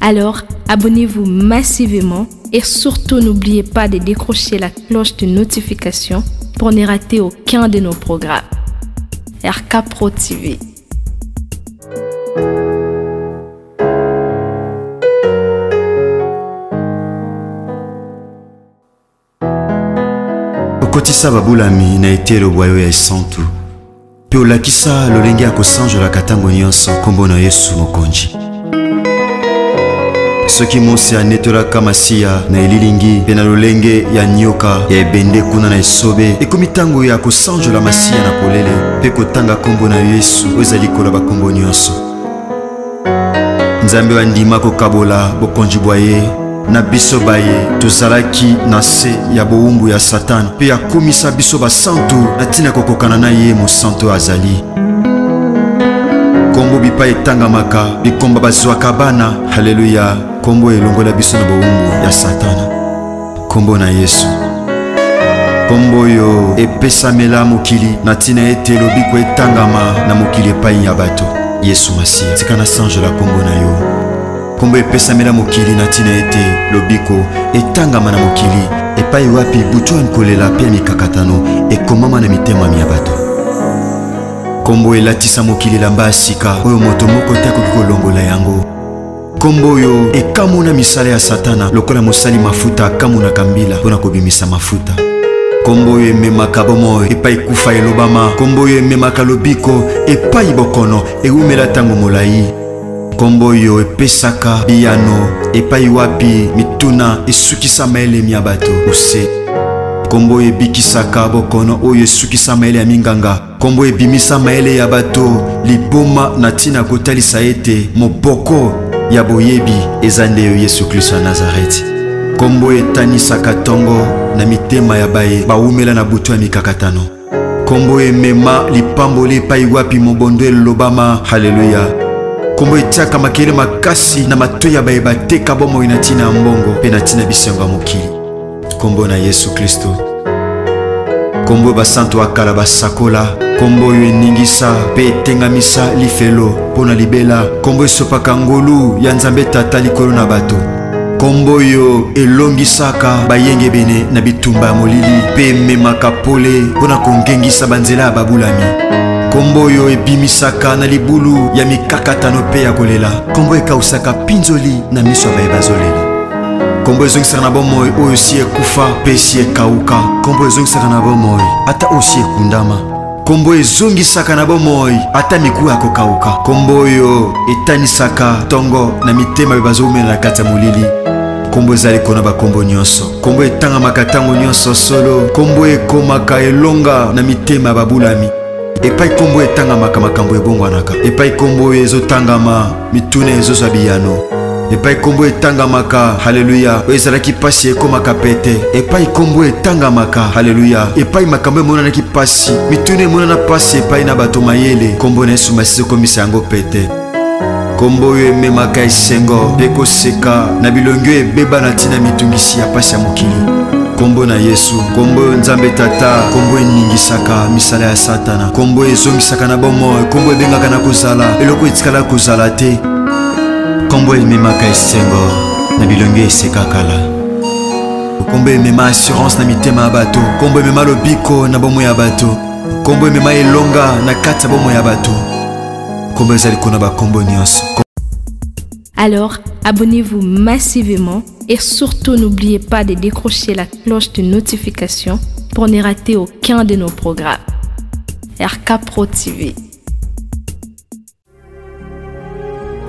Alors abonnez-vous massivement et surtout n'oubliez pas de décrocher la cloche de notification pour ne rater aucun de nos programmes. RK Pro TV. okotisa babulami na etelo bwa yo ya esantu mpe olakisa lolenge ya kosanjolaka ntango nyonso nkombo na yesu mokonzi soki mose anetolaka masiya na elilingi mpe na lolenge ya nyoka ya ebende kuna na esobe ekomi ntango ya kosanjola masiya na polele mpe kotanga nkombo na yesu oyo ezali koloba nkombo nyonso nzambe oyo andima kokabola bokonzi bwa ye na biso baye tozalaki na se ya bowumbu ya satana mpe akomisa biso basantu na ntina kokokana na ye mosanto azali nkombo bipai etangamaka bikomba bazwaka bana haleluya nkombo elongola biso na bowumbu ya satana Kombo na Yesu. Kombo oyo epesamela mokili na tina ete lobiko etangama na mokili epai ya bato. Yesu Masiya, tika na sanjo la kombo na yo. Kombo epesamela mokili na tina ete lobiko etangama na mokili epai wapi butu ya nkolela mpe ya mikakatano ekomama na mitema mya bato. Kombo elatisa mokili elamba ya sika oyo moto moko te akoki kolongola yango. nkombo oyo ekamona misala ya satana lokola mosali mafuta akamonaka mbila mpo na kobimisa mafuta nkombo oyo ememaka bomoi epai kufa elobama nkombo oyo ememaka lobiko epai bokono ewumela ntango molai nkombo oyo epesaka biyano epai wapi mituna esukisama elemi ya bato ose nkombo oyo ebikisaka bokono oyo esukisama ele ya minganga Kombo ebimisa mayele ya bato liboma na ntina kotalisa ete moboko ya boyebi eza nde yo Yesu Klisto ya Nazareti. Kombo etanisaka tongo na mitema ya baye bawumela na butu ya mikakatano. Kombo emema lipamboli epai wapi mobondo elobama haleluya. nkombo etiaka makele makasi na matoi ya baye bateka bomoi na ntina ya mbongo mpe na ntina bisengo ya mokili Kombo na Yesu Klisto. Kombo ba santo ya kala basakola kombo oyo eningisa mpe etengamisa lifelo mpo na libela kombo esopaka ngolu ya nzambe tata likolo na bato kombo oyo elongisaka bayengebene na bitumba ya molili mpe ememaka pole mpo na kongengisa banzela ya babulami kombo oyo ebimisaka na libulu ya mikakatano mpe ya kolela kombo ekausaka mpinzoli na miso ya baye bazolela nkombo ezongisaka na bomoi oyo si ekufa mpe si ekauka nkombo ezongisaka na bomoi ata oyo si ekundama nkombo ezongisaka na bomoi ata miku ya kokauka nkombo oyo etanisaka ntongo na mitema oyo bazoumela na kati ya molili nkombo ezali kona bankombo nyonso nkombo etangamaka ntango nyonso solo nkombo ekomaka elonga na mitema ya babulami epai nkombo oyo etangamaka makambo ebongwanaka epai nkombo oyo ezotangama mituna ezozwa biyano epai nkombo etangamaka haleluya oyo ezalaki mpasi ekomaka pete epai nkombo etangamaka haleluya epai makambo emonanaki mpasi mituna emonana mpasi epai na bato mayele nkombo na yesu masisi ekomisa yango pete nkombo oyo ememaka esengo mpe koseka na bilongi oyo ebeba na ntina mitungisi ya mpasi ya mokili nkombo na yesu nkombo oyo nzambe tata nkombo eningisaka misala ya satana nkombo oyo ezongisaka na bomoi nkombo ebengaka na kozala eloko etikala kozala te nkombo ememaka esengo na bilongi eseka kala nkombo emema assurance na mitema ya bato nkombo emema lobiko na bomoi ya bato nkombo emema elonga na kati ya bomoi ya bato nkombo ezali kuna bankombo nyonso Alors, abonnez-vous massivement et surtout n'oubliez pas de décrocher la cloche de notification pour ne rater aucun de nos programmes. RK Pro TV.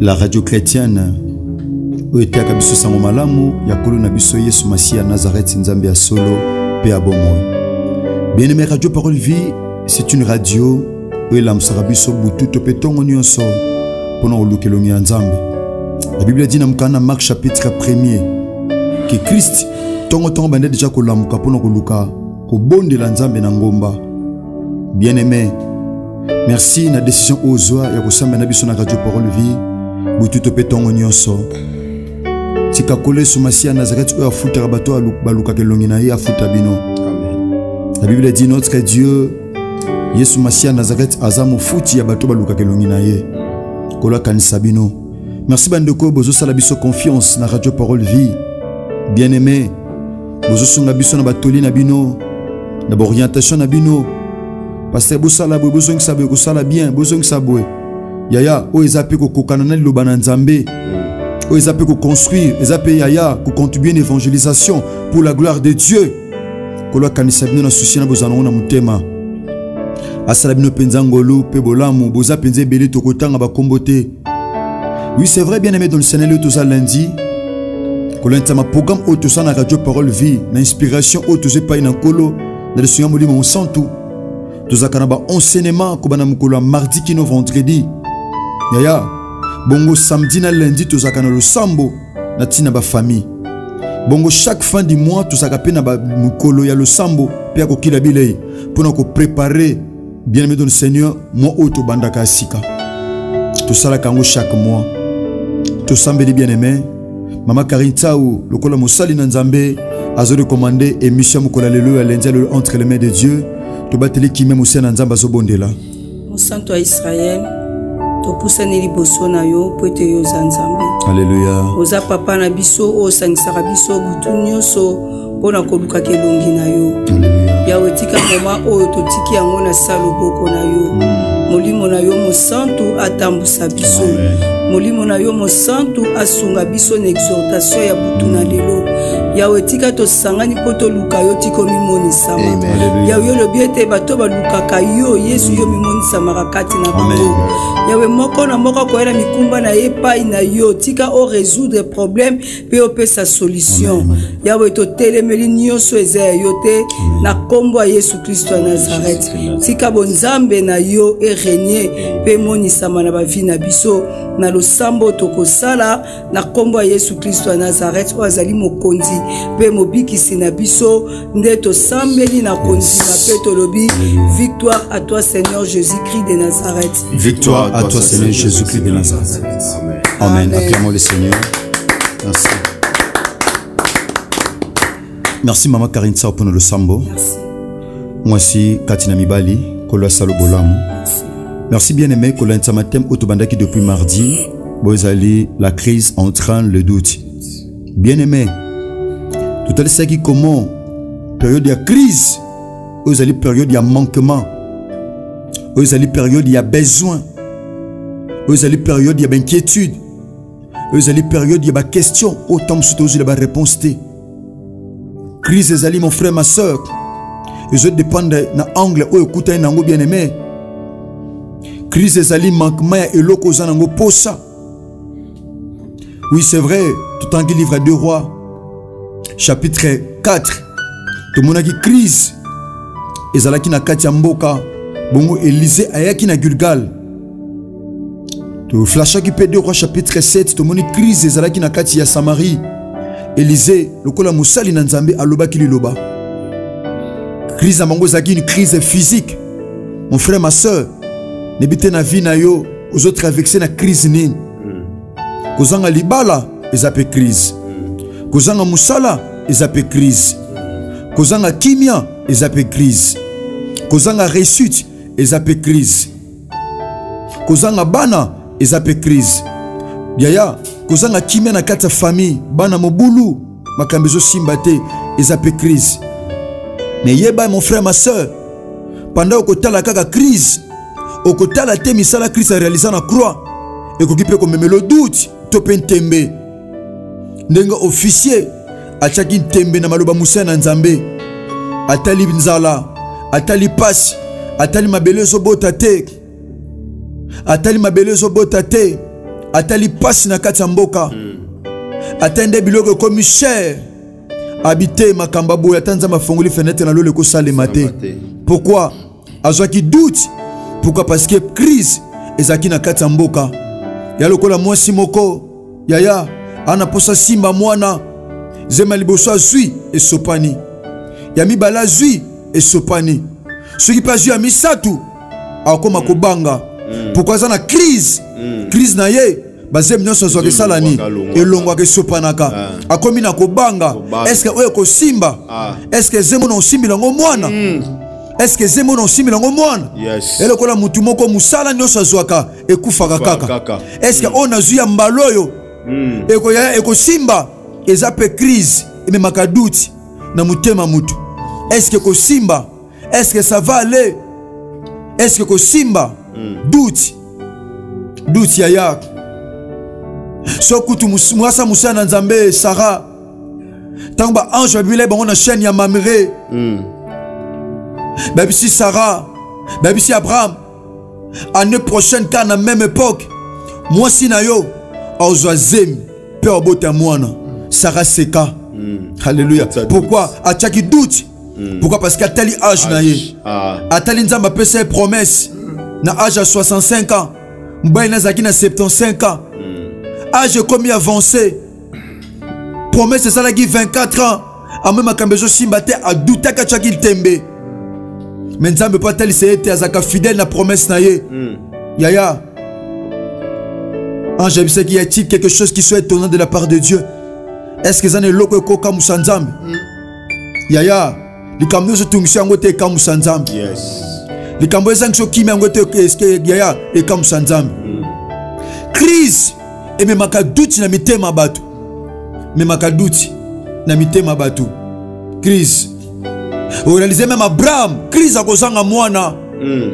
la radio chrétienne oyo eteyaka biso sango malamu ya kolo na biso yesu masiya ya nazareth nzambe ya solo mpe ya bomoi bien-aimé radio parole vie c'est une radio oyo elamusaka biso butu to mpe ntongo nyonso mpo na koluka elongi ya nzambe la bible adi na mokanda na mark chapitre 1er ke krist ntongotongo banda deja kolamuka mpo na koluka kobondela nzambe na ngomba bien aimé merci na décision oyo ozwa ya kosambela na biso na radio parole vie butu to mpe ntongo nyonso tika kolo yesu masiya ya nazareti oyo afutaka bato oyo balukaka elongi na ye afuta bino la bible dit notre dieu yesu masiya ya nazareti aza mofuti ya bato balukaka elongi na ye kolo akanisa bino merci bandeko oyo bozosala biso confiance na radio parole vie bien aimé bozosunga biso na batoli na bino na baorientation na bino paster bosala boye bozongisa boye kosala bien bozongisa boye yaya oyo eza mpe kokokana na liloba na nzambe oyo eza mpe koconstruire eza mpe yaya kocontribue na évangélisation pour la gloire de dieu kolo akanisa bino na susi na bozala yango na motema asala bino mpenza ngolu mpe bolamu boza mpenza ebele tokotanga bakombo te Oui, c'est vrai, bien-aimé dans le Seigneur, le toza lundi. kolendisama programme oyo tosala na radio parole vie na inspiration oyo toza epai na nkolo na lisungi ya molimo mosantu tozalaka na baenseignement kobanda mokolo ya mardi kino vendredi yaya bongo samedi na lundi tozalaka na losambo na ntina bafamille bongo chaque fin du mois tozalaka mpe na mokolo ya losambo mpe ya kokila bilei mpo na koprepare bien aimé dans le seigneur mwa oyo tobandaka ya sika tosalaka yango chaque mois tosambeli bien aimé mama karine tsau lokola mosali na nzambe azorekomande émission mokola lelo ya lendi ya lelo entre les mains de dieu tobateli kimia mosali na nzambe azobondela mosantu ya israel topusani liboso na yo mpo ete yo oza nzambe aleluya oza papa na biso oyo osangisaka biso butu nyonso mpo na kolukaka elongi na yo yawe tika moma oyo totiki yango na sa loboko na yo mm. molimo na yo mosantu atambusa biso molimo na yo mosantu asunga biso na exhortatio ya butu na lelo yawe tika tosangani mpo toluka yo tikomimonisama yawe olobi ete bato balukaka yo yesu yo mimonisamaka kati na bango yawe moko na moko akoya na mikumba na ye epai na yo tika o résoudre problème mpe opesa solution yawe totelemeli nyonso eza ya yo te na nkombo ya yesu kristo ya nazareth tika bonzambe na yo erenie mpe emonisama na bavi na biso na losambo tokosala na nkombo ya yesu kristo ya nazareth oyo azali mokonzi mpe mobikisi na biso nde tosambeli na kondima mpe tolobi victoire à toi seigneur jésus-christ de nazareth victoire à toi seigneur jésus-christ de nazareth amen, amen. acclamons le seigneur merci merci mama karine sao mpona losambo mwasi kati na mibali kolo asalo bolamu merci bien aimé kolandisama teme oyo tobandaki depuis mardi boyo ezali la crise entraine le doute bien aimé totalisaki comment periode ya crise oyo ezali periode ya manquement oyo ezali periode ya besoin oyo ezali periode ya bainquiétude oyo ezali periode ya baquestion oyo ntango mosusu tozwila baréponse te crise ezali mon frère ma sœur ezo dépendre na angle oyo okutani na yango bien aimé crise ezali manquement ya eloko oza na yango mposa Oui, c'est vrai, tout en qui livre à deux rois, chapitre 4, tout le qui crise, et Zalaki na Katia Mboka, Bongo Élisée ayaki na Gilgal. To flashaki pe deux rois chapitre 7, tout le monde crise, et Zalaki na Katia Samarie. Élisée, lokola musali na Nzambe alobaki liloba. Crise na bango ezalaki une crise physique. Mon frère, ma soeur, nebite na vie na yo ozo traverse na crise nini kozanga libala eza mpe crise kozanga mosala eza mpe crise kozanga kimia eza mpe crise kozanga réussite eza mpe crise kozanga bana eza mpe crise yaya kozanga kimia na kati ya famille bana mobulu makambo ezosimba te eza mpe crise me yeba mon frère ma sœur pendant okotala kaka crise okotala te misala krist arealisa na croix ekoki mpe komemela oduti to mpe ntembe ndenge officier atyaki ntembe na maloba mosai na nzambe atali nzala atali mpasi atali mabele ezobota te atali mabele ezobota te atali mpasi na kati ya mboka hmm. ata nde biloko ekomi cher abi te makambo aboye ata nzambe afongoli fenetre na lola ekosalema te pourkui azwaki doute pourkui parce que crise ezalaki na kati ya mboka ya lokola mwasi moko yaya ana mposa simba mwana zema liboso azwi esopani ya mibale azwi esopani soki mpe azwi ya misato akoma mm. kobanga mm. pourkoi aza na crise mm. crise na ye bazemi nyonso azwaka esalani elongwaka esopanaka ah. akomi na kobanga eske oyo ekosimba ah. eske ezemo na osimbila yango mwana mm. eske ezemo na osimbila yango mwana yes. elokola motu moko mosala nyonso azwaka ekufaka kaka, kaka. eske mm. oyo nazwi ya mbala oyo mm. ekosimba eza mpe crise ememaka duti na motema motu eske ekosimba est ce que ça va aller est ce que kosimba mm. doute doute ya yaka so kutu mwasa mosala na nzambe sara ntango baange babimilaki bango na chaîne ya mamire mm. babisi sara babisi abraham année prochaine kaka na même époque mwasi na yo aozwa zemi mpe abota mwana sara seka mm. halleluya pourquoi atiaki doute mm. pourquoi parce que atali age na ye ah. atali nzambe apesa ye promesse na age ya 65 ans mobali na azalaki na 75 ans mm. age ekomi avance promesse esalaki 24 ans amoi makambo ezosimba te adutaki atyaki ntembe me nzambe mpo atalisa ye te azalaka fidèle na promesse na ye mm. yaya ange abisaki y a-t-il quelque chose qui soit étonnant de la part de dieu est ce que eza na eloko ekokamusa nzambe mm. yaya likambo nyonso tungisa yango te ekamwisa nzambe yes. likambo ezangisa okimi yango te eske yaya ekamwisa nzambe mm. crise ememaka duti na mitema bato ememaka duti na mitema bato crise orealize meme abraham crise akozanga mwana mm.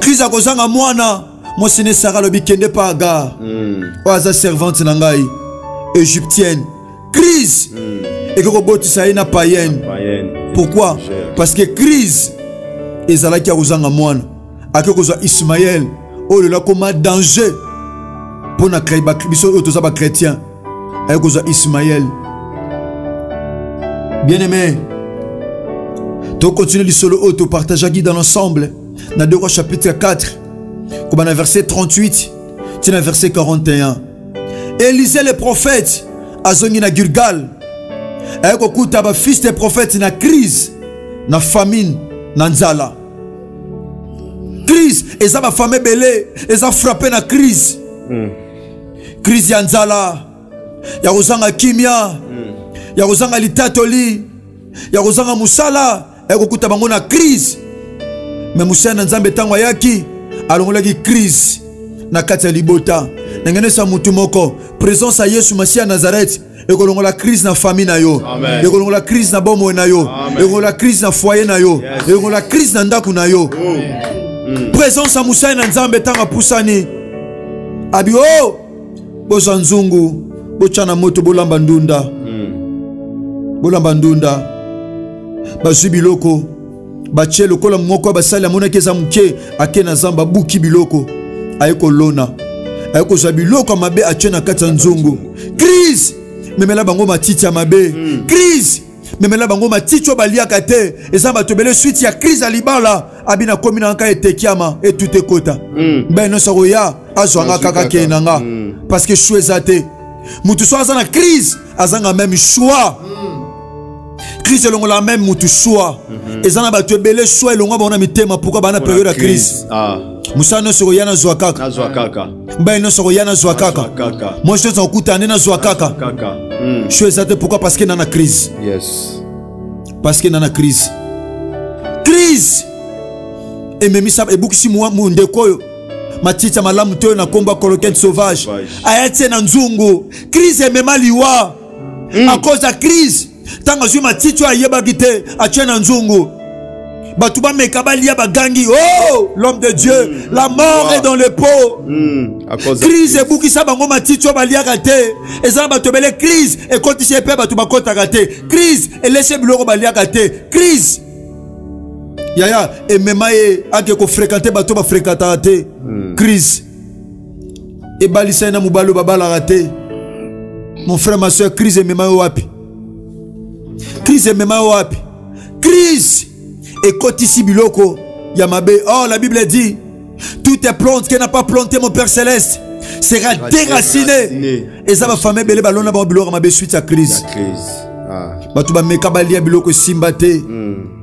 crise akozanga mwana mwasi ne sara alobi kende pa agar mm. oyo aza servante na ngai égyptienne crise hmm. ekoki kobotisa ye na payenne pourquoi parce que crise ezalaki ya kozanga mwana akoki kozwa ismaele oyo lelo akoma danger mpo na biso oyo toza bachrétien aye kozwa ismaele bien aimé tokontinue lisolo oyo topartageaki dans l'ensemble na 2 roi chapitre 4 kobanda verset 38 tina verset 41 Elise le prophète azongi na Gilgal, aye kokuta ba fils de prophète na crise, na famine, na nzala. Crise eza ba famille belé, eza frappé na crise. Mm. Crise ya nzala, ya kozanga kimia, mm. ya kozanga litatoli, ya kozanga musala. aya kokuta bango na crise me mosali na nzambe ntango ayaki alongolaki crise na kati ya libota ndenge nesa motu moko presence ya yesu masiya ya nazareti ekolongola crise na famille na yo ekolongola crise na bomoi na yo ekolongola crise na foyer na yo ekolongola crise na ndako na yo mm. presence ya mosali na nzambe ntango apusani abi o oh! bozwa nzungu botya na moto bolamba ndunda hmm. bolamba ndunda bazwi biloko batye lokola moko ya basali amonaki eza moke ake na zamba abuki biloko aye kolona aye kozwa biloko ya mabe atye na kati ya nzungu crise memela bango matiti ya mabe crise hmm. memela bango matiti oyo baliaka te eza bato ebele switi ya crise ya libala abi nakomi na ngai etekiama etuta ekota mm. ben nyonso akoya azwa nga kaka kei na nga mm. parce que choix eza te motu so aza na crise azanga meme choix mm. crise elongolaka meme motu choix mm-hmm. eza na bato ebele choix elongwa bango na mitema pourkui baa na periode ya crise ah. mosala nyonso ekoya nazwa kaka mbaye nyonso akoya nazwa kaka mwasi nyonso akokuta nde nazwa kaka hmm. sho eza te pourkui parce que na na crise parce que na na crise crise ememisa ebukisi ndeko oyo matita malamu te oyo na nkombo ya coloquete sauvage aya tie na nzungu crise emema liwa mm. akoza crise ntango azwi matiti oyo ayebaki te atye na nzungu bato bameka balia bagangi oh l'homme de dieu mm. la mort est dans le pot mm. crise ebukisa bango matiti oyo baliaka te eza na bato ebele crise ekotisi ye mpe bato bakotaka te crise elesi biloko baliaka te crise yaya emema ye ake kofrekante bato bafrekantaka te mm. crise ebalisa ye na mobali oyo babalaka te mon frère ma soeur crise emema yo wapi crise emema yo wapi crise ekotisi biloko ya mabe or oh, la bible dit toute plante qui n'a pas planté mon père céleste sera déraciné eza bafami ebele balona bango biloko ya mabe suite ya crise ah. bato bameka balia biloko esimba te mm.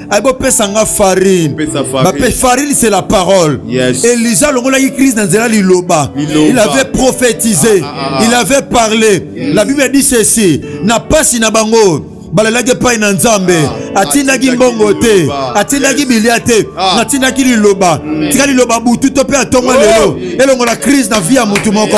ayi bopesa nga farine bape farine c'est la parole yes. elisa alongolaki crise na nzela liloba il avait prophétisé ah, ah, ah, ah. il avait parlé yes. la bible dit ceci na pasi na bango balalaki epai na nzambe ah, atindaki mbongo te atindaki bilia te ah. natindaki liloba tika liloba butu to mpe atongo lelo elongola crise na vie ya motu moko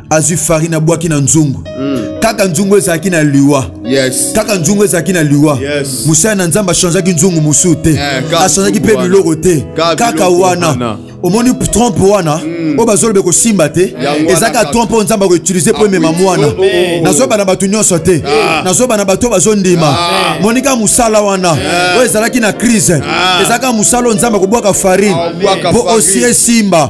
azwi farine abwaki na nzungu mm. kaka nzungu ezalaki na liwa yes. kaka nzungu ezalaki na liwa yes. mosali na nzambe achangeaki nzungu mosusu te yeah, achangeaki mpe biloko te kaka wana omoni trompe wana mm. oyo bazoloba ekosimba te eza kaka trompe oyo nzambe akoutilize mpo emema mwana nazoba na bato nyonso te ah. nazoba na bato oyo bazondima ah. moni kaka mosala wana oyo ezalaki na crise eza kaka mosala oyo nzambe akobwaka farine mpo osi esimba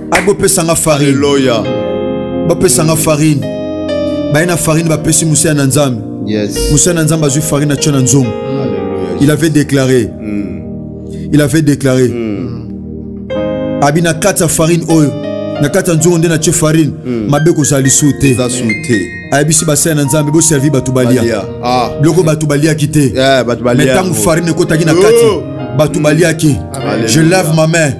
abopesa nga farine loya bapesa nga farine baye na farine bapesi mosala na nzambe yes. mosala na nzambe azwi farine atyo na nzongo il avait déclaré mm. il avait déclaré mm. abi na kati ya farine oyo na kati ya nzongo nde natye farine mm. mabe kozala lisusu te ayebisi basali na nzambe boservi bato balia ah. biloko bato baliaki te eh, me ntango farine ekotaki na kati oh. bato baliaki je lave ma main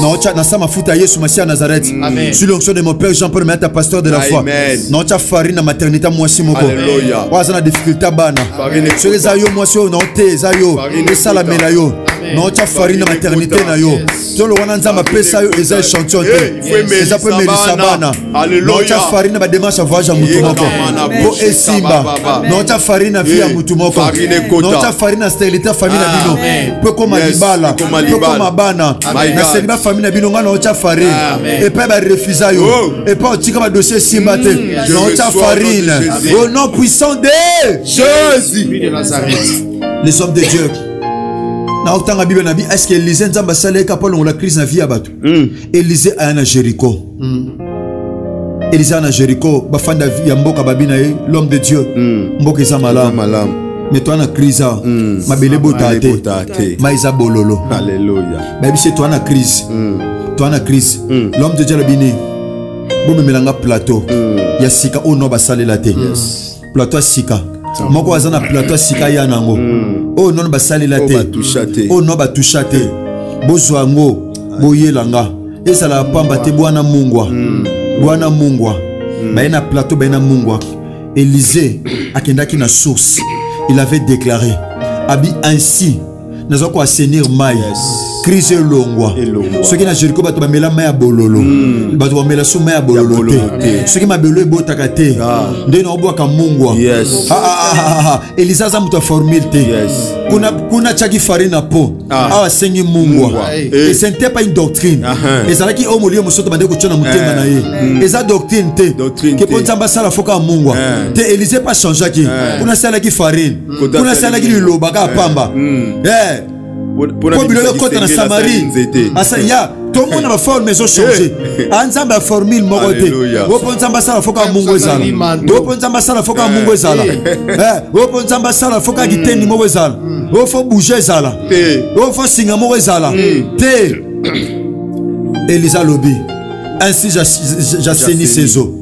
naotya nasa mafuta ya yesu masiya nazareth sur l'onction de mon père jean paul mayata pasteur de la foi naotya farine na maternité mwasi moko oyo aza na difficulté bana soki eza yo mwasi oyo naote eza yo esalamela yo naotya farine na maternité na yo tolo wana nzambe apesa yo eza echantillon te eza mpe melisa bana naotya farine na bademarche ya voyage ya motu moko mpo esimba naotya farine na vie ya motu moko naotya farine na stelite ya famille na bino mpo ekoma libala mpo ekoma bana naseli bafamille na bino ngai naotya farine epai barefusa yo oh. epai otika badossier esimba te mm. naotya farine au oh, nom puissant de jésus les hommes de dieu naotanga bible na bi est ce que elise nzambe asalaki mpo alongola crise na vie ya bato hmm. elise aya na jericho hmm. elise aya na jericho bafanda ya mboka babi na ye l'homme de dieu hmm. mboka eza malamu malamu me toa na crise awa mabele botaa te mai eza bololo bayebisi ye toa na crise toa na crise l'homme de dieu alobi nini bomemela nga plateau ya sika oyo no basalela te yes. plateau sika moko aza na plateau sika ya nango hmm. oyo oh, nono basalela te oyo oh, no batusha te bozwa yango boyela nga ezala pamba te bwana mungwa hmm. bwana mungwa hmm. baye na plateau baye na mungwa élysée akendaki na source il avait déclaré abi ainsi naza ko assainir mai crise elongwa soki na jeriko bato bamela mai ya bololo hmm. bato bamela so mai ya bololo te soki mabelo ebotaka te ah. nde naobwaka mungwa ah, ah, elisa aza moto ya formule te kuna atyaki fari na po awa asengi mungwa ese eh. nte pa une doctrine ezalaki oyo molio mosusu tobandaki kotya na motema eh. na ye hmm. eza doctrine te ke mpo nzambe asala foka ya mungwa eh. te elise mpe achangeaki kuna asalaki farine kuna asalaki liloba kaka pamba eh. mpo hmm. bilolo ekɔta na samarie asali ya tomona baforme ezochange a nzambe ya formule moko te oyo mpo nzambe asala foka mungu ezala oyo mpo nzambe asala foka mungu ezala oyo mpo nzambe asala foka kitendi moko ezala oyo fo bouge ezala oyo fo singa moko ezala te elisa alobi ainsi j'assaini ses eaux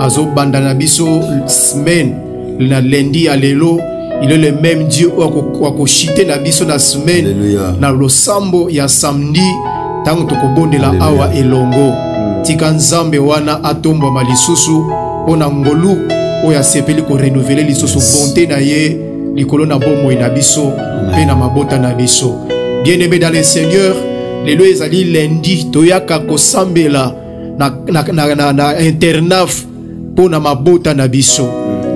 azobanda na biso semaine na lendi ya lelo il est le même dieu oyo akoshite na biso na semaine na losambo ya samedi ntango tokobondela awa elongo hmm. tika nzambe wana atombwama lisusu mpo na ngolu oyo asepeli korenouvele lisusu bonte na ye likolo na bomoi na biso mpe na mabota na biso bien aimé dans le seigneur lelo ezali lendi toyaka kosambela na, na, na, na, na internat mpo na mabota na biso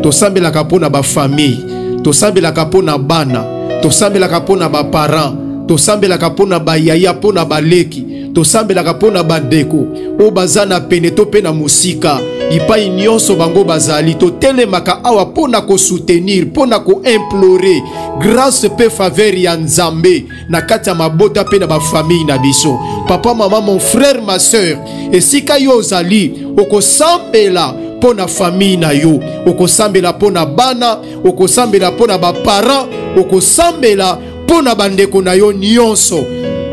tosambelaka mpo na bafamille tosambelaka mpo na bana tosambelaka mpo na baparent tosambelaka mpo na bayaya mpo na baleki tosambelaka mpo na bandeko oyo baza na pene to mpe na mosika epai nyonso bango bazali totelemaka awa mpo na kosutenir mpo na koimplore grace mpe faveur ya nzambe na kati ya mabota mpe na bafamille na biso papa mama mon frère ma sœur esika yo ozali okosambela mpo na famille na yo okosambela mpo na bana okosambela mpo na baparent okosambela mpo na bandeko na yo nyonso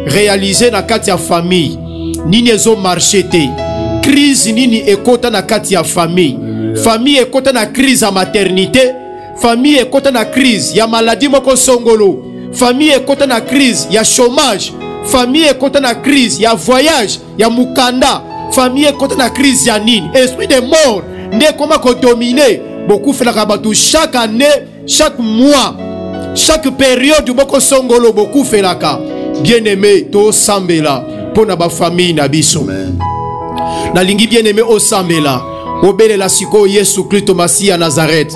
réalise na kati ya famille nini ezomarche te crise nini ekota na kati ya famille famille ekota na crise ya maternité Famille ekota na crise ya maladie moko songolo. Famille ekota na crise ya chômage. Famille ekota na crise ya voyage ya mukanda. Famille ekota na crise ya nini? Esprit de mort nde ekoma kodomine bokufelaka bato chaque année chaque mois chaque période boko songolo bokufelaka bien aimé tosambela mpo na bafamille na biso nalingi bien aimé osambela obelela sikoyo yesu klisto masiya nazarete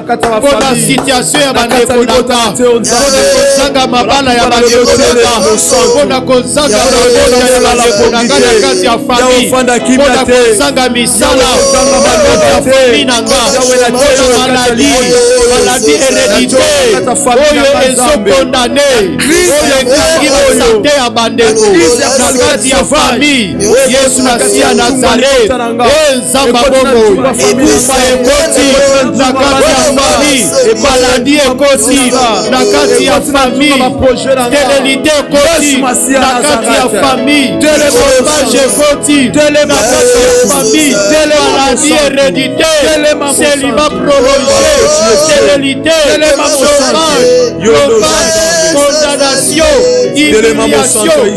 mpo na situation ya bandeko na nga mpo na kozanga mabala ya bandeko na nga mpo na kozanga mabota ya bandeko na nga na kati ya famille mpo na kozanga misala mabota ya famille na nga mpo na maladi maladi hereditaire oyo ezokondane oyo ekangi basante ya bandeko na kati ya famille yesu masiya nazareth ebaladi ekosi na kati ya famillefidelité ekosi na kati ya famille telemontage ekoti na kati ya famille maladie héréditaire celiba prolongé fidelité chômage condamnation humiliation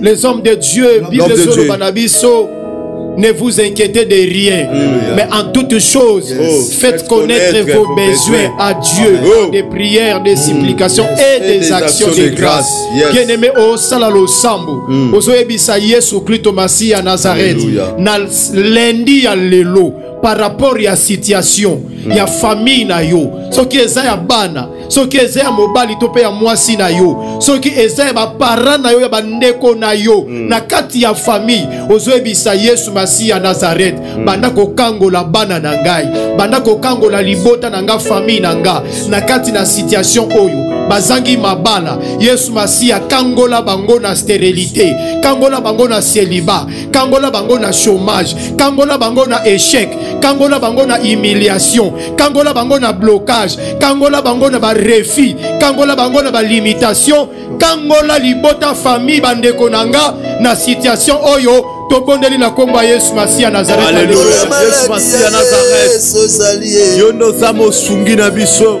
Les hommes de Dieu, Bible ezoloba na biso. Ne vous inquiétez de rien, Alléluia. mais en toutes choses, yes. Oh. faites connaître, connaître vos, vos besoins, besoins à Dieu, oh. des prières, des mm. supplications mm. et, et, des, des actions, actions de, de grâce. Yes. Bien-aimé, au sala losambo, mm. ozoyebisa Yesu Kristo Masiya ya Nazareth, na lundi ya lelo, par rapport ya situation, mm. ya famille na yo, soki eza ya bana, soki eza ya mobali to mpe ya mwasi na yo soki eza ya bapara na yo ya bandeko na yo mm. na kati ya famille ozoyebisa yesu masiya nazareth mm. banda kokangola bana na ngai banda kokangola libota na nga famille na nga na kati na situation oyo bazangi mabala yesu masiya kangola bango na sterilité kangola bango na celiba kangola bango na chômage kangola bango na échec kangola bango na humiliation kangola bango na blocage kangola bango na barefi kangola bango na balimitation kangola libota famille bandeko na nga na situation oyo tobondeli na nkombo ya yesu masiya nazaretozali yo nde oza mosungi na biso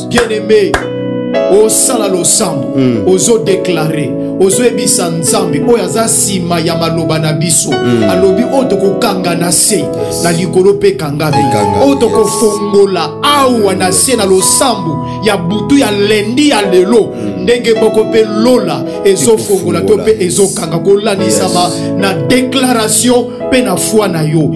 bien aimé osala losambo mm. ozodeklare ozoyebisa nzambe oyo aza nsima ya maloba na biso mm. alobi oyo tokokanga na se yes. na likolo mpe kangami oyo tokofongola awa na se na losambo ya butu ya lendi ya lelo mm. ndenge moko mpe lola ezofongola to mpe ezokanga kolandisama yes. na deklaratio mpe na foi na yo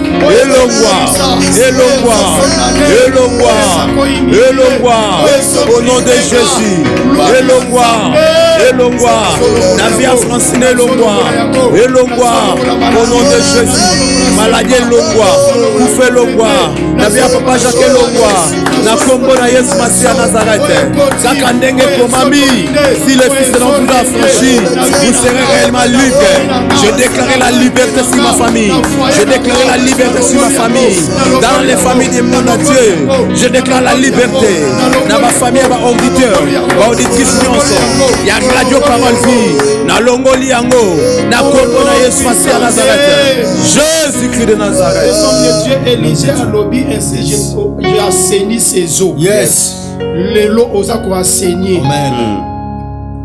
elongwa elongwa elongwa elongwa au nom de jésus elongwa elongwa na vie ya francine elongwa elongwa au nom de jésus maladi elongwa kufa elongwa na vie ya papa jacques elongwa na nkombo na yesu masi ya nazarete kaka ndenge ekomami si le fils de l'homme vous a franchi vous serez réellement libre je déclare la liberté sur ma famille Je déclare la liberté sur ma famille. Dans les familles du monde entier, je déclare la liberté. Dans ma famille, ma auditeur, ma auditrice, il y a radio parole vie. Na longoli yango, na kombo na Yesu Masi ya Nazareth. Jésus-Christ de Nazareth. Le homme de Dieu Élisée a lobby ainsi, j'ai assaini ses eaux. Yes. Lelo oza ko assainir. Amen. Mm.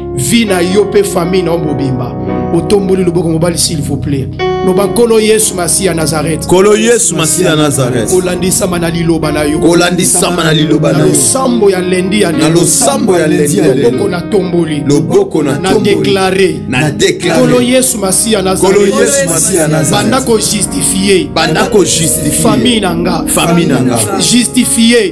vie na yo mpe famille na yo mobimba otomboli loboko mobali s'il vous plaît loba nkolo yesu masi ya nazareth nkolo yesu masi ya nazareth kolandisama na liloba na yo kolandisama na liloba na yo losambo ya lendi ya na losambo ya lendi ya loboko na tomboli loboko na na deklare na deklare nkolo yesu masi ya nazareth nkolo yesu masi ya nazareth banda ko justifier banda ko justifier famille na nga famille na nga justifier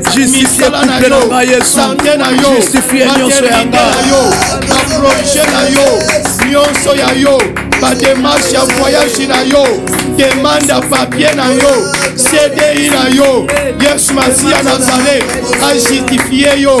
justifie couple na nga yesu sante na yo justifie nyonso ya nga baproje na yo nyonso ya yo bademarshe ya voyage na yo demande ya papie na yo cdi na yo yesu masiya nazare ajustifie yo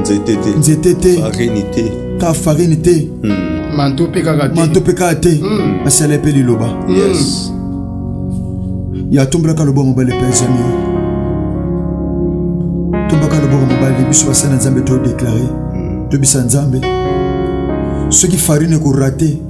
nzete te nzete te farini te ka farini te hmm. manto mpe kaka te manto mpe kaka te hmm. asala mpe liloba yes hmm. ya tombolaka lobo ya mobali mpe azami tombaka lobo ya mobali biso basali na nzambe todeklare tobisa nzambe soki farini ekorate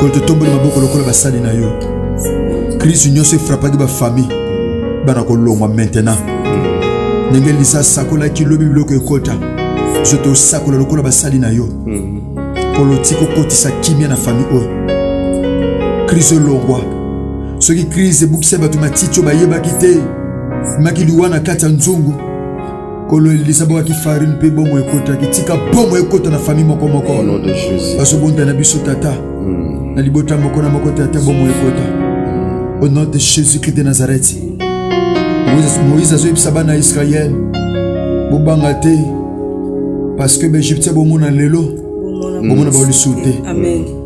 kolo totomboli maboko lokola basali na yo crise nyonso efrapaki bafamille bana kolongwa maintenant ndenge lisa asakolaki lobi biloko ekota biso tosakola lokola basali na yo kolo ti kokotisa kimia na famille oyo crise elongwa soki crise ebukisa bato matiti oyo bayebaki te maki liwa na kati ya nzungu kolo elisa bwaki farine mpe bomo ekotaki tika bomo ekota na famille moko moko bazobonda na biso tata hmm. na libota moko na moko tata bomo ekota hmm. au nom de jésus christ de nazareth moïse azoyebisa bana ya israel bobanga te parce que baegyptien bomona lelo bomona baolisusu te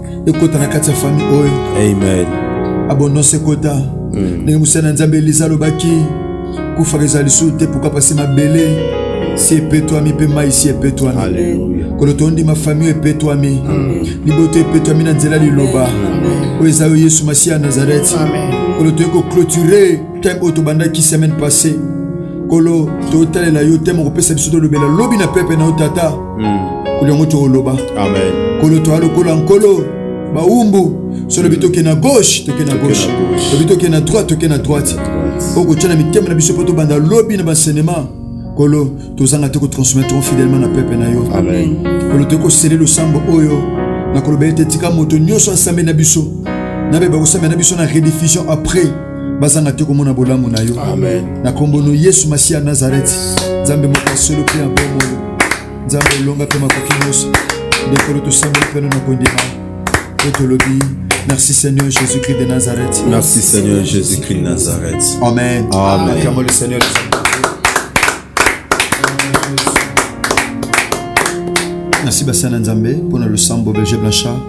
ekota na kati ya fami oyo amen abondance ekota mm. ndenge mosali na nzambe eliza alobaki kufaka ezala lisusu te pourkua pasi mabele si epetwami mpe mai si epetwami kolo tondima fami oyo epetwami liboto epetwami na nzela liloba oyo eza yo yesu masiya ya nazareti kolo toyei koclotire teme oyo tobandaki semaine passée kolo totalela yo teme okopesa biso tolobela lobi na pepe na yo tata mm. kolo yango tokoloba kolo toya lokola nkolo bawumbu so lobi toke na gauche toke na gauche lobi toke na droite toke na droite okotya na mitema na biso mpo tobanda lobi na basenema kolo tozanga te kotransmettre fidèlement na pepe na yo kolo toyei kosele losambo oyo na koloba ete tika moto nyonso asambeli na biso na mpe bakosambela na biso na rediffusion après bazanga te komona bolamu na yo na nkombo no yesu masiya ya nazareti nzambe moko ya solo mpe ya bomoi nzambe elonga mpe makoki nyonso ndekolo tosambeli mpeno na kondima mpe tolobi Merci Seigneur Jésus-Christ de Nazareth. Merci Seigneur Jésus-Christ de Nazareth. Amen. Amen. Acclamons le Seigneur. Merci Bassana Nzambe pour le sambo Belge Blanchard.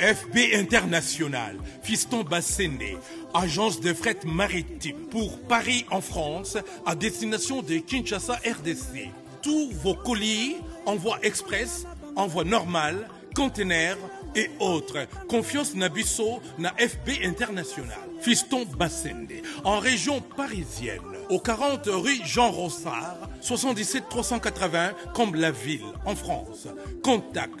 FB International, Fiston Bassende agence de fret maritime pour Paris en France à destination de Kinshasa RDC. Tous vos colis, envoi express, envoi normal, conteneurs et autres. Confiance nabisso na FB International. Fiston Bassende, en région parisienne, au 40 rue Jean Rossard, 77 380 comme la ville en France. Contact